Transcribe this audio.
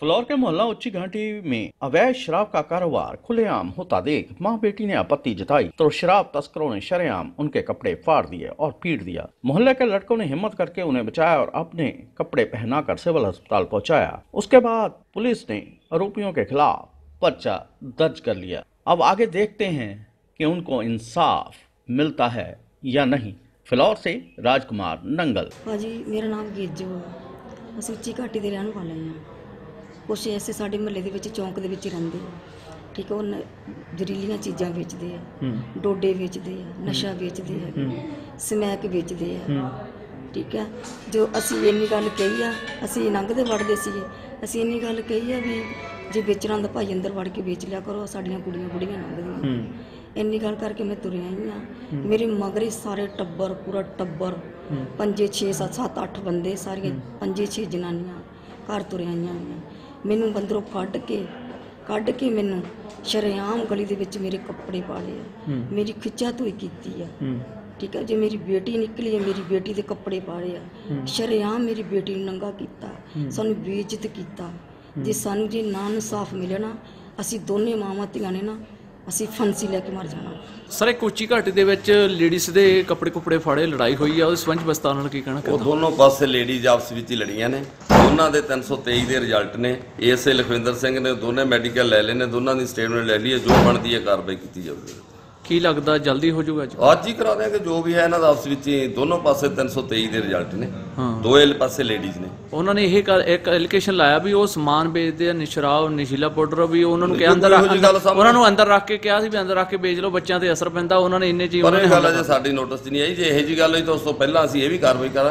Floor के मोहल्ला उच्ची घाटी में अवैध शराब का कारोबार खुलेआम होता देख मां बेटी ने आपत्ति जताई तो शराब तस्करों ने शरेआम उनके कपड़े फाड़ दिए और पीट दिया मोहल्ले के लड़कों ने हिम्मत करके उन्हें बचाया और अपने कपड़े पहनाकर सिविल अस्पताल पहुंचाया उसके बाद पुलिस ने आरोपियों के खिलाफ पर्चा दर्ज कर लिया अब आगे देखते हैं कि उनको इंसाफ मिलता है या नहीं फिलौर से राजकुमार नंगल ਭਾਜੀ ਮੇਰਾ ਨਾਮ ਗੀਜੂ ਹੈ ਅਸੀਂ ਉੱਚੀ ਘਾਟੀ ਦੇ ਰਹਿਣ ਵਾਲੇ ਹਾਂ ਕੁਛ ਐਸੇ ਸਾਡੇ ਮਹੱਲੇ ਦੇ ਵਿੱਚ ਚੌਂਕ ਦੇ ਵਿੱਚ ਰਹਿੰਦੇ ਆ। ਠੀਕ ਹੈ ਉਹ ਨ- ਜ਼ਹਿਰੀਲੀਆਂ ਚੀਜ਼ਾਂ ਵੇਚਦੇ ਆ ਡੋਡੇ ਵੇਚਦੇ ਆ ਨਸ਼ਾ ਵੇਚਦੇ ਆ ਸਮੈਕ ਵੇਚਦੇ ਆ। ਠੀਕ ਹੈ ਜੋ ਅਸੀਂ ਇੰਨੀ ਗੱਲ ਕਹੀ ਆ ਅਸੀਂ ਲੰਘਦੇ ਵੜਦੇ ਸੀਗੇ। ਅਸੀਂ ਇੰਨੀ ਗੱਲ ਕਹੀ ਆ ਵੀ ਜੇ ਵੇਚਣਾ ਦਾ ਭਾਈ ਅੰਦਰ ਵੜ ਕੇ ਵੇਚ ਲਿਆ ਕਰੋ ਸਾਡੀਆਂ ਕੁੜੀਆਂ ਬੁੜੀਆਂ ਲੰਘਦੀਆਂ ਇੰਨੀ ਗੱਲ ਕਰਕੇ ਮੈਂ ਤੁਰਿਆ ਹੀ ਆ। ਮੇਰੇ ਮਗਰੇ ਸਾਰੇ ਟੱਬਰ ਪੂਰਾ ਟੱਬਰ। ਪੰਜੇ 6 7 7 8 ਬੰਦੇ ਸਾਰੀਆਂ ਪੰਜੇ 6 ਜਨਾਨੀਆਂ ਘਰ ਤੁਰਿਆ ਆਈਆਂ। ਨੇ ਮੈਨੂੰ ਬੰਦਰੋਂ ਕੱਢ ਕੇ ਕੱਢ ਕੇ ਮੈਨੂੰ ਸ਼ਰੇਆਮ ਗਲੀ ਦੇ ਵਿੱਚ ਮੇਰੇ ਕੱਪੜੇ ਪਾ ਲਏ ਆ। ਮੇਰੀ ਖਿੱਚਾ ਧੋਈ ਕੀਤੀ ਆ। ਠੀਕ ਹੈ ਜੇ ਮੇਰੀ ਬੇਟੀ ਨਿਕਲੀ ਹੈ ਮੇਰੀ ਬੇਟੀ ਦੇ ਕੱਪੜੇ ਪਾੜੇ ਆ। ਸ਼ਰੇਆਮ ਮੇਰੀ ਬੇਟੀ ਨੂੰ ਨੰਗਾ ਕੀਤਾ। ਸਾਨੂੰ ਬੇਇੱਜ਼ਤ ਕੀਤਾ। ਜੇ ਸਾਨੂੰ ਜੇ ਨਾ ਇਨਸਾਫ ਮਿਲੇ ਨਾ ਅਸੀਂ ਦੋਨੇ ਮਾਵਾਂ ਧੀਆਂ ਨੇ ਨਾ ਅਸੀਂ ਫਾਂਸੀ ਲੈ ਕੇ ਮਰ ਜਾਣਾ। ਸਰ ਇਹ ਕੋਚੀ ਘਾਟੀ ਦੇ ਵਿੱਚ ਲੇਡੀਜ਼ ਦੇ ਕੱਪੜੇ ਕੁਪੜੇ ਫਾੜੇ ਲੜਾਈ ਹੋਈ ਆ ਉਸ ਸੰਬੰਧ ਬਸਤਾ ਨਾਲ ਕੀ ਕਹਿਣਾ ਉਹ ਦੋਨੋਂ ਪਾਸੇ ਲੇਡੀਜ਼ ਆਪਸ ਵਿੱਚ ਹੀ ਲੜੀਆਂ ਨੇ। ਦੋਨਾਂ ਦੇ 323 ਦੇ ਰਿਜ਼ਲਟ ਨੇ। ਏਐਸਏ ਲਖਵਿੰਦਰ ਸਿੰਘ ਨੇ ਦੋਨੇ ਮੈਡੀਕਲ ਲੈ ਲਏ ਨੇ ਦੋਨਾਂ ਦੀ ਸਟੇਟਮੈਂਟ ਲੈ ਲਈ ਹੈ ਜੋ ਬਣਦੀ ਹੈ ਕਾਰਵਾਈ ਕੀਤੀ ਜਾਊਗੀ। ਕੀ ਲੱਗਦਾ ਜਲਦੀ ਹੋ ਜਾਊਗਾ ਅੱਜ? ਅੱਜ ਹੀ ਕਰਾ ਦਿਆਂਗੇ ਜੋ ਵੀ ਹੈ ਇਹਨਾਂ ਦਾ ਆਪਸ ਵਿੱਚ ਹੀ ਦੋਨੋਂ ਪਾਸੇ 323 ਦੇ ਰਿਜ਼ਲਟ ਨੇ। ਦੋਏ ਪਾਸੇ ਲੇਡੀਜ਼ ਨੇ। ਉਹਨਾਂ ਨੇ ਇਹ ਕਰ- ਇੱਕ ਐਲੀਗੇਸ਼ਨ ਲਾਇਆ ਵੀ ਉਹ ਸਮਾਨ ਵੇਚਦੇ ਆ ਨਿਸ਼ਰਾਬ ਨਸ਼ੀਲਾ ਪਾਊਡਰ ਵੀ ਉਹਨਾਂ ਨੂੰ ਕਿਹਾ ਅੰਦਰ ਇਹੋ ਜਿਹੀ ਗੱਲ ਸਾਹਮਣੇ- ਉਹਨਾਂ ਨੂੰ ਅੰਦਰ ਰੱਖ ਕੇ ਕਿਹਾ ਸੀ ਵੀ ਅੰਦਰ ਰੱਖ ਕੇ ਵੇਚ ਲਓ ਬੱਚਿਆਂ ਤੇ ਅਸਰ ਪੈਂਦਾ ਉਹਨਾਂ ਨੇ ਇੰਨੇ ਜੀ ਪਰ ਉਹਨਾਂ ਇਹ ਨੇ ਗੱਲ ਹਮਲਾ ਅਜੇ ਸਾਡੀ ਨੋਟਿਸ 'ਚ ਨਹੀਂ ਆਈ ਜੇ ਇਹੋ ਜੀ ਗੱਲ ਹੋਈ ਤਾਂ ਉਸ ਤੋਂ ਪਹਿਲਾਂ ਅਸੀਂ ਇਹ ਵੀ ਕਾਰਵਾਈ ਕਰਾਂਗੇ।